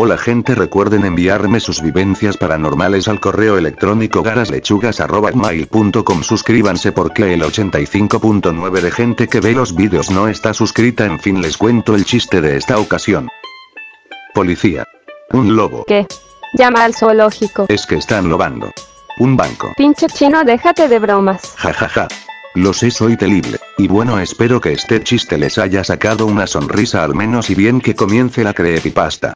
Hola gente recuerden enviarme sus vivencias paranormales al correo electrónico garaslechugas.mail.com Suscríbanse porque el 85.9 de gente que ve los vídeos no está suscrita en fin les cuento el chiste de esta ocasión. Policía. Un lobo. ¿Qué? Llama al zoológico. Es que están lobando. Un banco. Pinche chino, déjate de bromas. Ja ja ja. Lo sé soy terrible. Y bueno espero que este chiste les haya sacado una sonrisa al menos y bien que comience la creepypasta.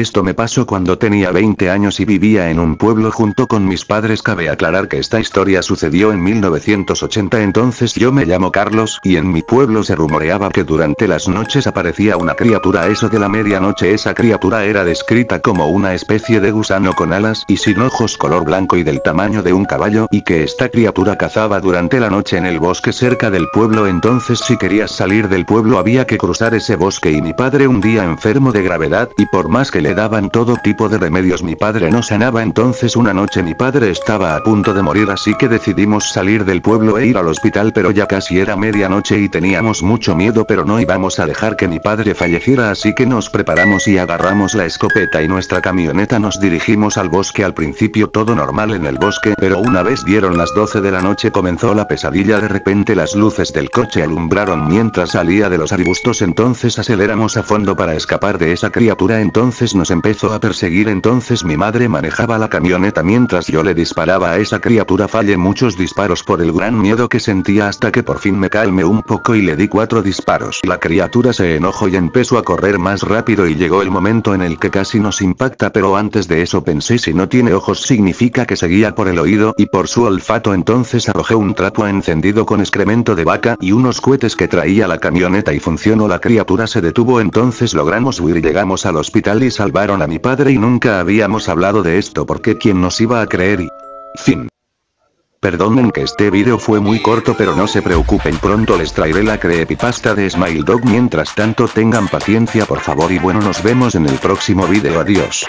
Esto me pasó cuando tenía 20 años y vivía en un pueblo junto con mis padres. Cabe aclarar que esta historia sucedió en 1980 entonces yo me llamo Carlos y en mi pueblo se rumoreaba que durante las noches aparecía una criatura. Eso de la medianoche esa criatura era descrita como una especie de gusano con alas y sin ojos color blanco y del tamaño de un caballo y que esta criatura cazaba durante la noche en el bosque cerca del pueblo. Entonces si querías salir del pueblo había que cruzar ese bosque y mi padre un día enfermo de gravedad y por más que le daban todo tipo de remedios. Mi padre no sanaba entonces una noche mi padre estaba a punto de morir así que decidimos salir del pueblo e ir al hospital pero ya casi era medianoche y teníamos mucho miedo pero no íbamos a dejar que mi padre falleciera así que nos preparamos y agarramos la escopeta y nuestra camioneta nos dirigimos al bosque. Al principio todo normal en el bosque pero una vez dieron las 12 de la noche comenzó la pesadilla. De repente las luces del coche alumbraron mientras salía de los arbustos entonces aceleramos a fondo para escapar de esa criatura. Entonces nos empezó a perseguir. Entonces mi madre manejaba la camioneta mientras yo le disparaba a esa criatura. Fallé muchos disparos por el gran miedo que sentía hasta que por fin me calmé un poco y le di cuatro disparos. La criatura se enojó y empezó a correr más rápido y llegó el momento en el que casi nos impacta pero antes de eso pensé si no tiene ojos significa que seguía por el oído y por su olfato. Entonces arrojé un trapo encendido con excremento de vaca y unos cohetes que traía la camioneta y funcionó. La criatura se detuvo. Entonces logramos huir. Llegamos al hospital y salvaron a mi padre y nunca habíamos hablado de esto porque quién nos iba a creer y... Fin. Perdonen que este video fue muy corto pero no se preocupen pronto les traeré la creepypasta de Smile Dog mientras tanto tengan paciencia por favor y bueno nos vemos en el próximo video adiós.